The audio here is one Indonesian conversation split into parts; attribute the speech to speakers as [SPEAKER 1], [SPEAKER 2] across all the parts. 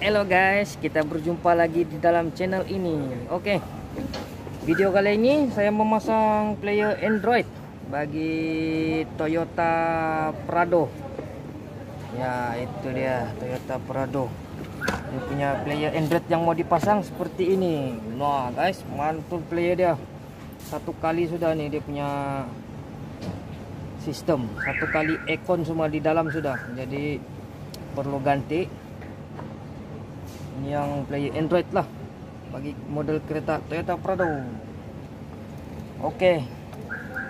[SPEAKER 1] Halo guys, kita berjumpa lagi di dalam channel ini. Oke, video kali ini saya memasang player Android bagi Toyota Prado. Ya, itu dia Toyota Prado. Dia punya player Android yang mau dipasang seperti ini. Nah, guys, mantul player dia. Satu kali sudah nih dia punya sistem. Satu kali ekon semua di dalam sudah. Jadi perlu ganti ini yang player Android lah bagi model kereta Toyota Prado. Oke.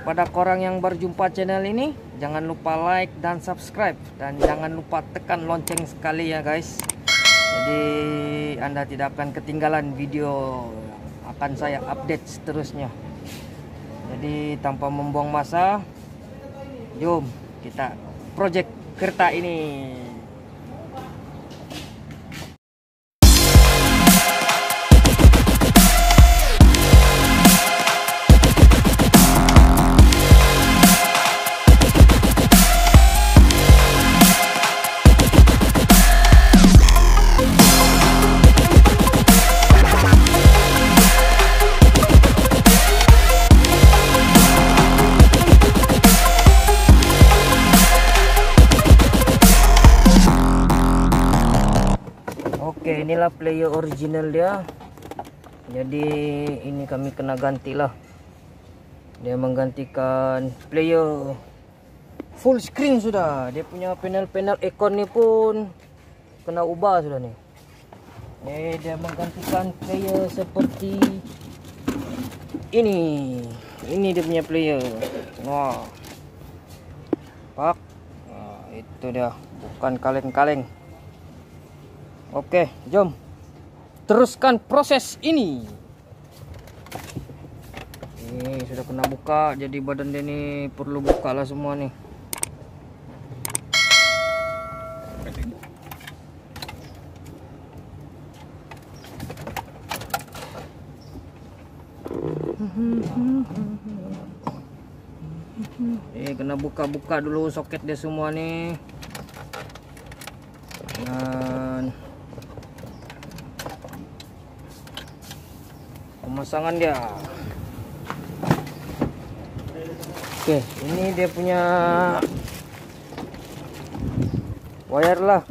[SPEAKER 1] Pada korang yang berjumpa channel ini jangan lupa like dan subscribe. Dan jangan lupa tekan lonceng sekali ya guys. Jadi anda tidak akan ketinggalan video akan saya update seterusnya. Jadi tanpa membuang masa jom kita project kereta ini Oke inilah player original dia. Jadi ini kami kena gantilah. Dia menggantikan player Full screen sudah. Dia punya panel-panel ikon ni pun Kena ubah sudah ni. Eh, dia menggantikan player seperti Ini. Ini dia punya player. Wah. Pak. Nah, Itu dia. Bukan kaleng-kaleng Oke, jom teruskan proses ini. Ini sudah kena buka, jadi badan dia ini perlu buka lah semua nih. Eh, kena buka-buka dulu soket dia semua nih. Dan pemasangan dia. Oke ini dia punya wire lah.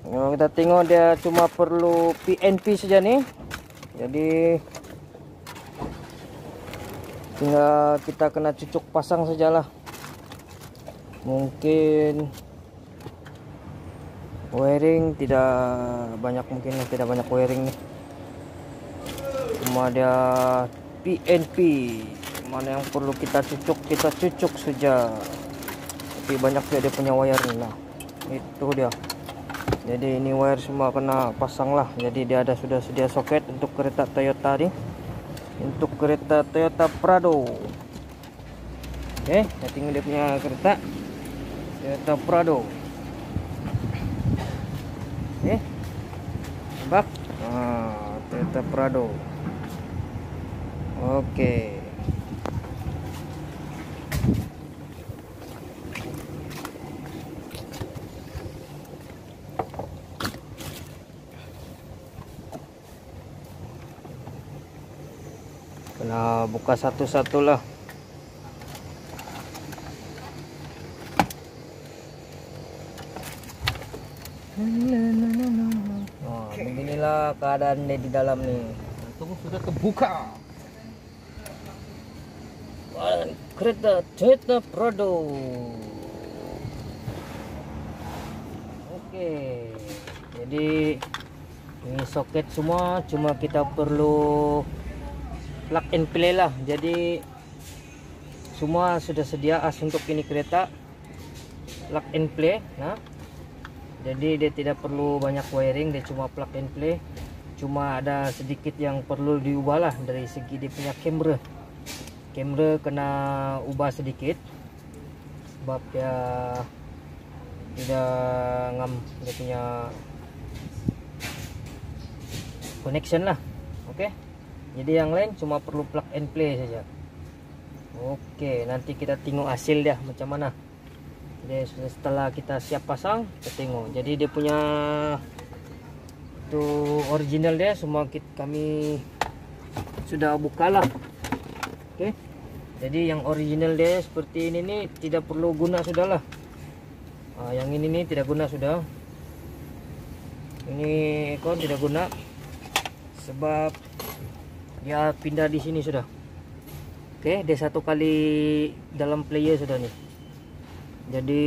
[SPEAKER 1] Kalau kita tengok dia cuma perlu PNP saja nih jadi tinggal kita kena cucuk pasang sajalah mungkin wiring tidak banyak mungkin tidak banyak wiring nih cuma ada PNP mana yang perlu kita cucuk kita cucuk saja. Tapi banyak juga dia punya wire lah. Itu dia. Jadi ini wire semua kena pasang lah. Jadi dia ada sudah sedia soket untuk kereta Toyota nih untuk kereta Toyota Prado. Oke okay, kita tinggal dia punya kereta Toyota Prado. Oke okay. bak nah, Toyota Prado oke. Kena buka satu-satu lah. Oh, beginilah keadaan di dalam nih
[SPEAKER 2] Tunggu sudah terbuka.
[SPEAKER 1] Kereta Toyota Prado. Oke jadi ini soket semua cuma kita perlu plug and play lah. Jadi semua sudah sedia as untuk ini kereta plug and play nah. Jadi dia tidak perlu banyak wiring dia cuma plug and play. Cuma ada sedikit yang perlu diubah lah dari segi dia punya kamera kamera kena ubah sedikit. Sebab dia tidak ngam dia punya connection lah. Oke jadi yang lain cuma perlu plug and play saja. Oke nanti kita tengok hasil dia macam mana. Jadi setelah kita siap pasang kita tengok. Jadi dia punya itu original dia semua kita, kami sudah buka lah. Oke jadi yang original dia seperti ini nih tidak perlu guna sudah lah. Uh, yang ini nih tidak guna sudah. Ini ekor tidak guna sebab dia pindah di sini sudah. Oke dia satu kali dalam player sudah nih. Jadi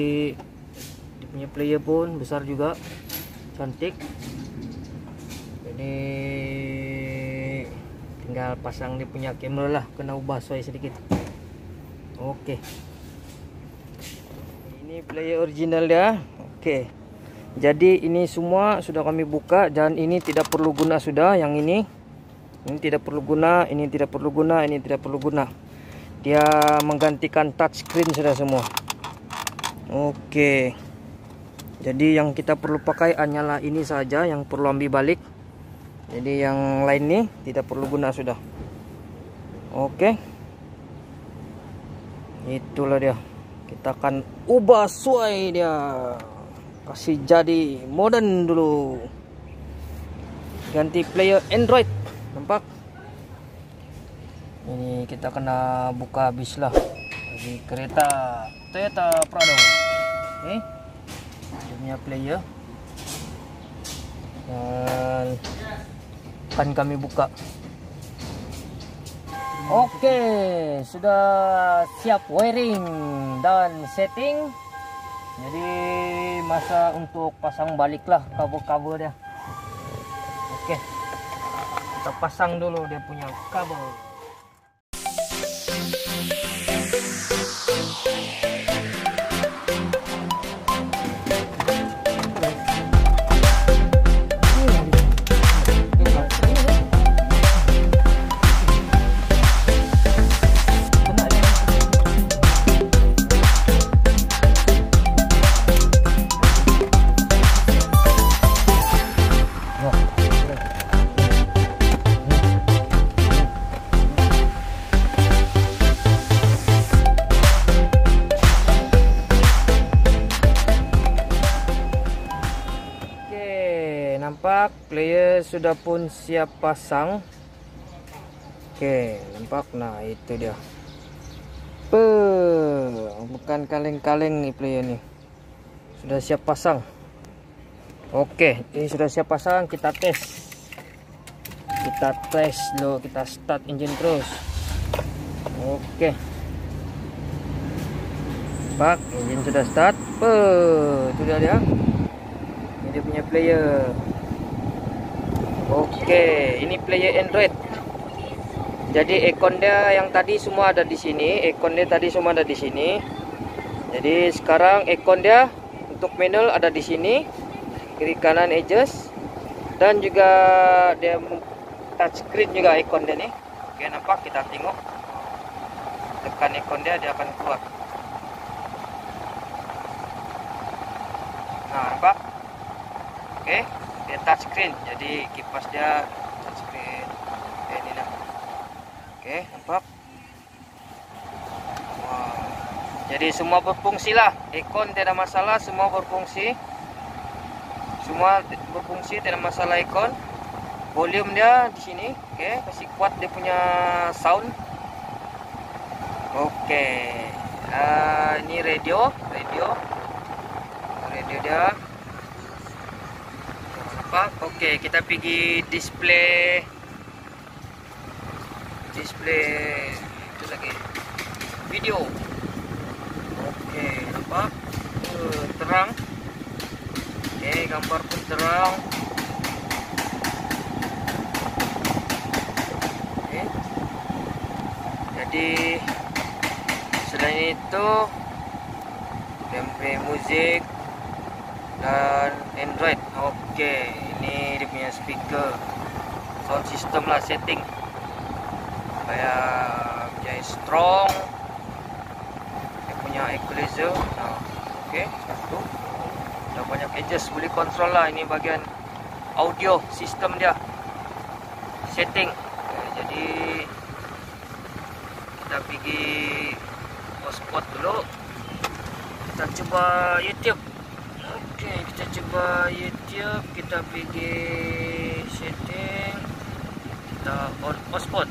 [SPEAKER 1] dia punya player pun besar juga cantik. Jadi tinggal pasang dia punya kamera lah kena ubah soy sedikit oke. Ini player original dia. Oke. Jadi ini semua sudah kami buka dan ini tidak perlu guna sudah yang ini. Ini tidak perlu guna ini tidak perlu guna ini tidak perlu guna. Dia menggantikan touchscreen sudah semua. Oke. Jadi yang kita perlu pakai hanyalah ini saja yang perlu ambil balik. Jadi yang lain nih tidak perlu guna sudah. Oke itulah dia. Kita akan ubah suai dia. Kasih jadi modern dulu. Ganti player Android. Nampak? Ini kita kena buka habis lah di kereta Toyota Prado. Oke okay. punya player. Dan akan kami buka Oke, sudah siap wiring dan setting. Jadi masa untuk pasang baliklah kabel-kabel dia. Oke kita pasang dulu dia punya kabel nampak player sudah pun siap pasang. Oke nampak. Nah itu dia. Pe, bukan kaleng-kaleng nih player nih sudah siap pasang. Oke ini sudah siap pasang kita tes. Kita tes lo kita start engine terus. Oke. Pak engine sudah start. Pe, itu dia dia. Ini dia punya player Oke, ini player Android. Jadi ekon dia yang tadi semua ada di sini, ekon dia tadi semua ada di sini. Jadi sekarang ekon dia untuk manual ada di sini, kiri kanan edges dan juga dia touchscreen juga ekon dia nih. Oke, nampak kita tengok. Tekan ekon dia dia akan keluar. Nah, nampak? Oke dia touchscreen jadi kipas dia touchscreen. Kayak ini nah oke nampak? Wow. jadi semua berfungsi lah. Ekon tidak masalah semua berfungsi. Semua berfungsi tidak masalah ekon volume dia di sini oke kasih kuat dia punya sound. Oke. Uh, ini radio radio. Radio dia apa? Oke kita pergi display. Display itu lagi. Video. Oke nampak? Uh, terang. Oke gambar pun terang. Oke. Jadi selain itu gameplay musik dan Android oke ini dia punya speaker sound system lah setting supaya Dia strong. Dia punya equalizer. Nah, okey, satu. Dah banyak adjust boleh kontrol lah ini bahagian audio sistem dia. Setting. Okay, jadi kita pergi hotspot dulu. Kita cuba YouTube. Cuba YouTube, kita pergi setting. Kita on hotspot.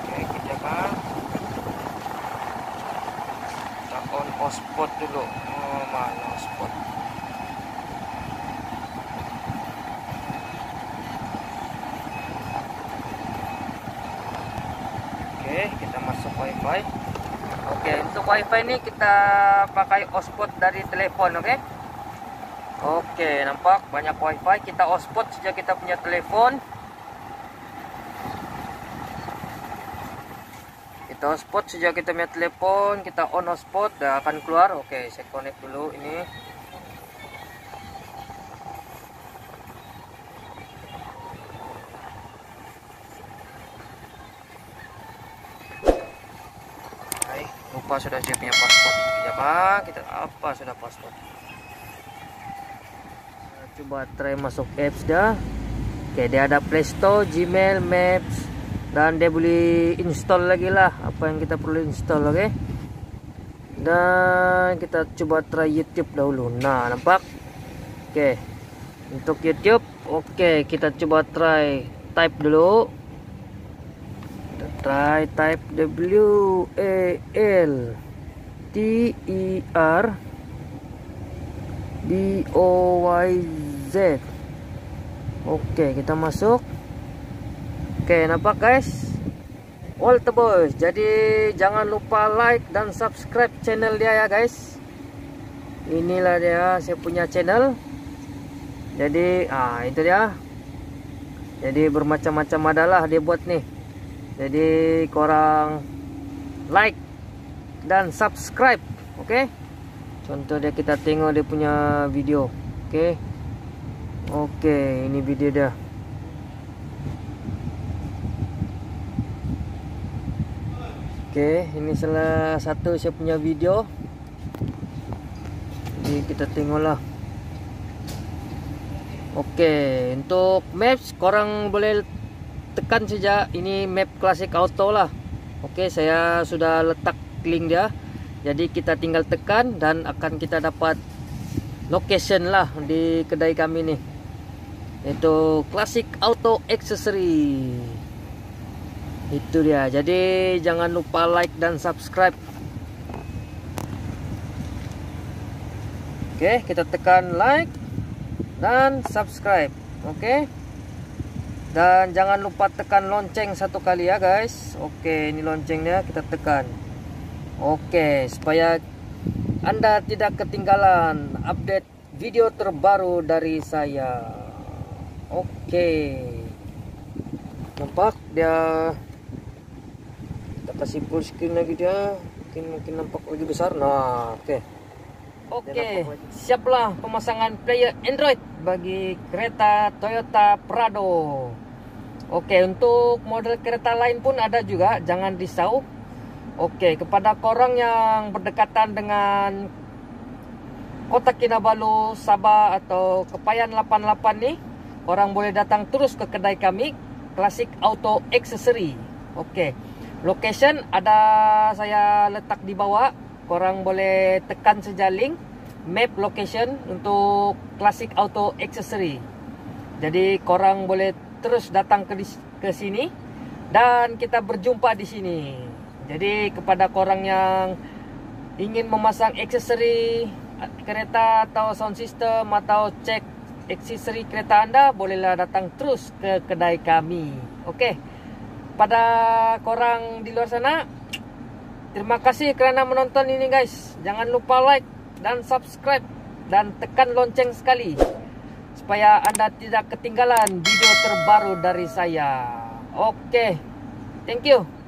[SPEAKER 1] Okey, kita kan kita on hotspot dulu. Oh, mana hotspot? Okey, kita masuk wifi. Okey, untuk wifi ni kita pakai hotspot dari telefon, okey? Okey, nampak banyak wifi. Kita hotspot sejak kita punya telefon. Kita hotspot sejak kita punya telefon, kita on hotspot dah akan keluar. Okey, saya connect dulu ini. Lupa sudah saya punya paspor. Ya pak, kita apa sudah paspor? Coba try masuk apps dah. Oke, dia ada Store, Gmail, Maps, dan dia boleh install lagi lah apa yang kita perlu install, oke? Dan kita coba try YouTube dahulu. Nah, nampak? Oke, untuk YouTube, oke kita coba try type dulu. Kita try type W A L T E R B O Y Z. Oke, kita masuk. Oke, nampak guys? All tebus. Jadi jangan lupa like dan subscribe channel dia ya guys. Inilah dia saya punya channel. Jadi ah itu dia. Jadi bermacam-macam adalah dia buat nih. Jadi korang like dan subscribe, oke? Contoh dia kita tengok dia punya video, oke? Oke, ini video dia. Oke, ini salah satu saya punya video. Jadi kita tengoklah. Oke, untuk maps korang boleh tekan saja ini map klasik auto lah. Oke, saya sudah letak link dia. Jadi kita tinggal tekan dan akan kita dapat location lah di kedai kami nih. Itu klasik auto accessory. Itu dia. Jadi jangan lupa like dan subscribe. Oke, kita tekan like dan subscribe. Oke. Dan jangan lupa tekan lonceng satu kali ya, guys. Oke, ini loncengnya kita tekan. Oke, supaya Anda tidak ketinggalan update video terbaru dari saya. Oke. Nampak dia. Kita kasih full screen lagi dia. Mungkin mungkin nampak lebih besar. Nah oke. Oke siaplah pemasangan player Android bagi kereta Toyota Prado. Oke untuk model kereta lain pun ada juga jangan risau. Oke kepada korang yang berdekatan dengan Kota Kinabalu Sabah atau Kepayan 88 nih orang boleh datang terus ke kedai kami Klasik Auto Accessory oke Location ada saya letak di bawah. Korang boleh tekan saja link map location untuk Classic Auto Accessory. Jadi korang boleh terus datang ke ke sini dan kita berjumpa di sini. Jadi kepada korang yang ingin memasang aksesori kereta atau sound system atau cek aksesori kereta anda bolehlah datang terus ke kedai kami. Okey pada korang di luar sana terima kasih kerana menonton ini guys jangan lupa like dan subscribe dan tekan lonceng sekali supaya anda tidak ketinggalan video terbaru dari saya oke okay. thank you